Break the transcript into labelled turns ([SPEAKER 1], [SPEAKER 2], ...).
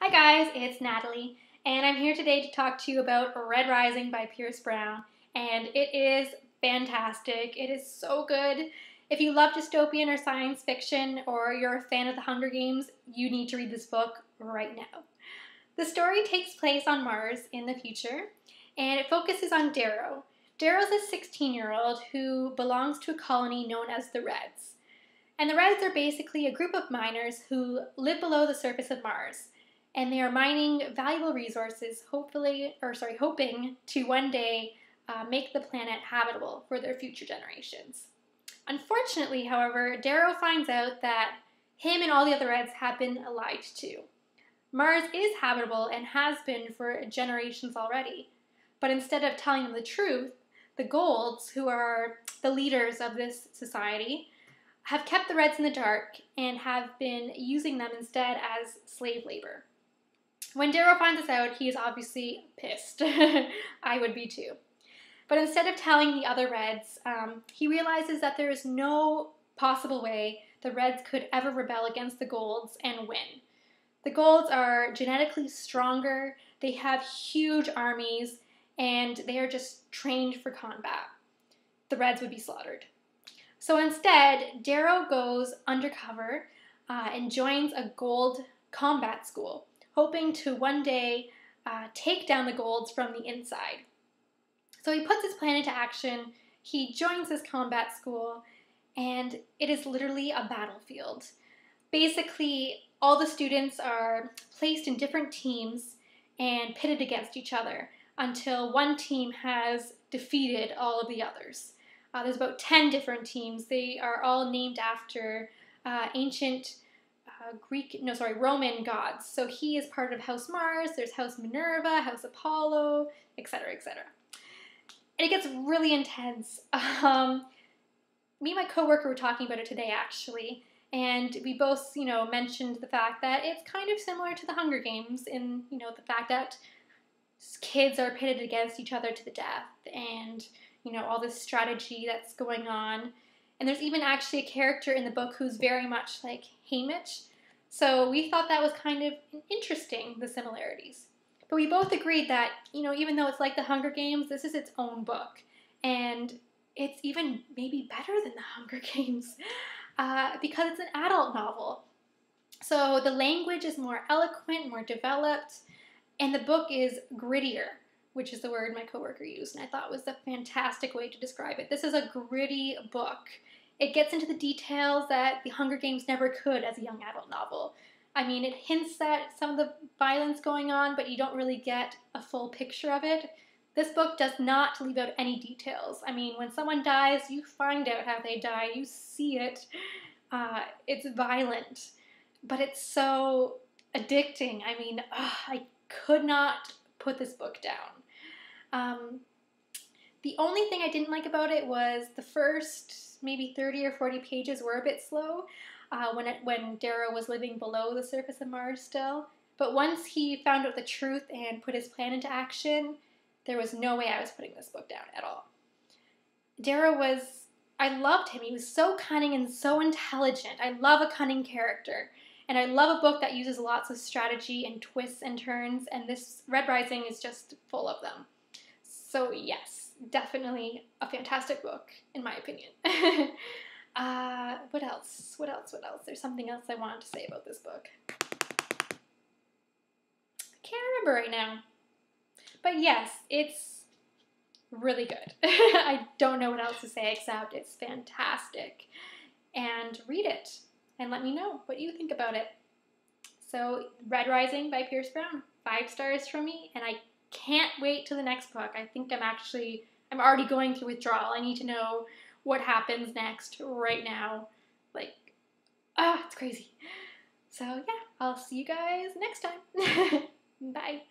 [SPEAKER 1] Hi guys, it's Natalie, and I'm here today to talk to you about Red Rising by Pierce Brown, and it is fantastic. It is so good. If you love dystopian or science fiction, or you're a fan of the Hunger Games, you need to read this book right now. The story takes place on Mars in the future, and it focuses on Darrow. Darrow's a 16 year old who belongs to a colony known as the Reds. And the Reds are basically a group of miners who live below the surface of Mars and they are mining valuable resources, hopefully, or sorry, hoping to one day uh, make the planet habitable for their future generations. Unfortunately, however, Darrow finds out that him and all the other Reds have been lied to. Mars is habitable and has been for generations already, but instead of telling them the truth, the Golds, who are the leaders of this society, have kept the Reds in the dark and have been using them instead as slave labor. When Darrow finds this out, he is obviously pissed. I would be too. But instead of telling the other Reds, um, he realizes that there is no possible way the Reds could ever rebel against the Golds and win. The Golds are genetically stronger, they have huge armies, and they are just trained for combat. The Reds would be slaughtered. So instead, Darrow goes undercover uh, and joins a gold combat school hoping to one day uh, take down the golds from the inside. So he puts his plan into action. He joins this combat school, and it is literally a battlefield. Basically, all the students are placed in different teams and pitted against each other until one team has defeated all of the others. Uh, there's about 10 different teams. They are all named after uh, ancient uh, Greek, no, sorry, Roman gods. So he is part of House Mars, there's House Minerva, House Apollo, etc., etc. And it gets really intense. Um, me and my coworker were talking about it today, actually, and we both, you know, mentioned the fact that it's kind of similar to the Hunger Games in, you know, the fact that kids are pitted against each other to the death, and you know all this strategy that's going on. And there's even actually a character in the book who's very much like Haymitch, so we thought that was kind of interesting, the similarities. But we both agreed that, you know, even though it's like the Hunger Games, this is its own book. And it's even maybe better than the Hunger Games uh, because it's an adult novel. So the language is more eloquent, more developed, and the book is grittier, which is the word my coworker used, and I thought was a fantastic way to describe it. This is a gritty book. It gets into the details that The Hunger Games never could as a young adult novel. I mean, it hints at some of the violence going on, but you don't really get a full picture of it. This book does not leave out any details. I mean, when someone dies, you find out how they die, you see it. Uh, it's violent, but it's so addicting. I mean, ugh, I could not put this book down. Um, the only thing I didn't like about it was the first maybe 30 or 40 pages were a bit slow uh, when, it, when Darrow was living below the surface of Mars still. But once he found out the truth and put his plan into action, there was no way I was putting this book down at all. Darrow was, I loved him. He was so cunning and so intelligent. I love a cunning character. And I love a book that uses lots of strategy and twists and turns, and this Red Rising is just full of them. So, yes definitely a fantastic book, in my opinion. uh, what else? What else? What else? There's something else I wanted to say about this book. I can't remember right now. But yes, it's really good. I don't know what else to say except it's fantastic. And read it and let me know what you think about it. So, Red Rising by Pierce Brown, five stars from me, and I can't wait to the next book. I think I'm actually, I'm already going through withdrawal. I need to know what happens next right now. Like, ah, it's crazy. So, yeah, I'll see you guys next time. Bye.